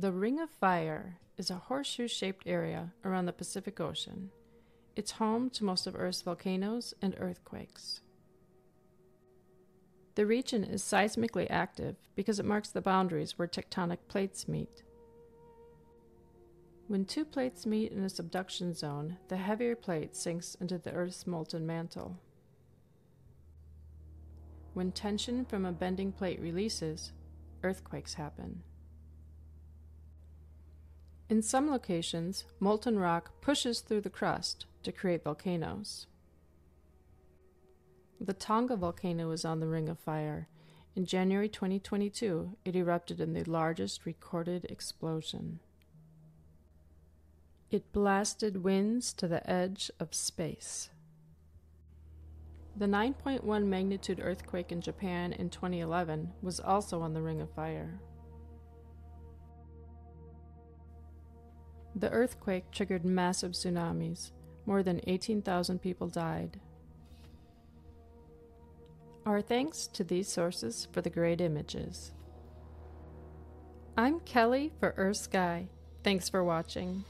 The Ring of Fire is a horseshoe shaped area around the Pacific Ocean. It's home to most of Earth's volcanoes and earthquakes. The region is seismically active because it marks the boundaries where tectonic plates meet. When two plates meet in a subduction zone, the heavier plate sinks into the Earth's molten mantle. When tension from a bending plate releases, earthquakes happen. In some locations, molten rock pushes through the crust to create volcanoes. The Tonga volcano is on the Ring of Fire. In January 2022, it erupted in the largest recorded explosion. It blasted winds to the edge of space. The 9.1 magnitude earthquake in Japan in 2011 was also on the Ring of Fire. The earthquake triggered massive tsunamis. More than 18,000 people died. Our thanks to these sources for the great images. I'm Kelly for EarthSky. Thanks for watching.